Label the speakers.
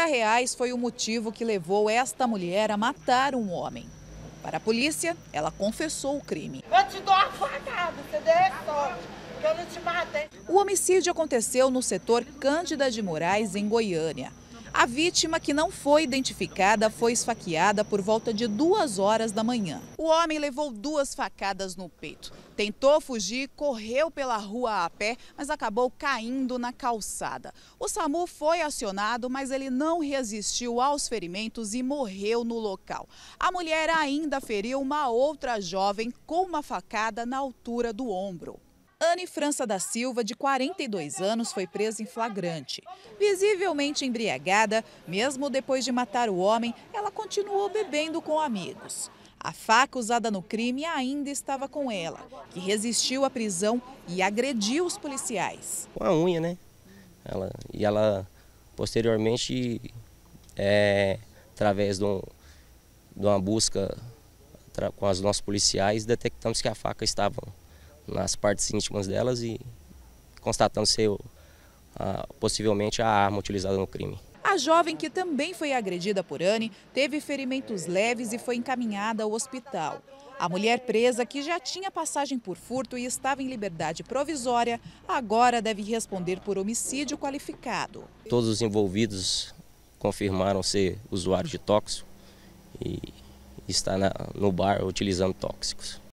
Speaker 1: 30 reais foi o motivo que levou esta mulher a matar um homem. Para a polícia, ela confessou o crime.
Speaker 2: Eu te dou facada, você sorte, que eu não te matei.
Speaker 1: O homicídio aconteceu no setor Cândida de Moraes, em Goiânia. A vítima, que não foi identificada, foi esfaqueada por volta de duas horas da manhã. O homem levou duas facadas no peito. Tentou fugir, correu pela rua a pé, mas acabou caindo na calçada. O SAMU foi acionado, mas ele não resistiu aos ferimentos e morreu no local. A mulher ainda feriu uma outra jovem com uma facada na altura do ombro. Anne França da Silva, de 42 anos, foi presa em flagrante. Visivelmente embriagada, mesmo depois de matar o homem, ela continuou bebendo com amigos. A faca usada no crime ainda estava com ela, que resistiu à prisão e agrediu os policiais.
Speaker 3: Com a unha, né? Ela, e ela, posteriormente, é, através de, um, de uma busca com os nossos policiais, detectamos que a faca estava nas partes íntimas delas e constatando ser possivelmente a arma utilizada no crime.
Speaker 1: A jovem, que também foi agredida por Anne, teve ferimentos leves e foi encaminhada ao hospital. A mulher presa, que já tinha passagem por furto e estava em liberdade provisória, agora deve responder por homicídio qualificado.
Speaker 3: Todos os envolvidos confirmaram ser usuários de tóxico e está no bar utilizando tóxicos.